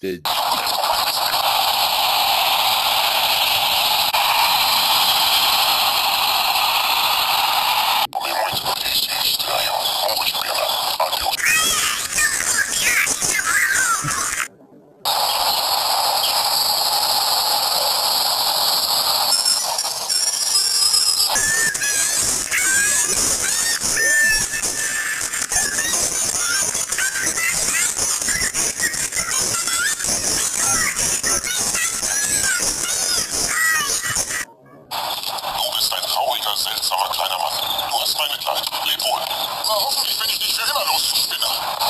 the mein Leb wohl. Aber hoffentlich bin ich nicht für immer los, Spinner.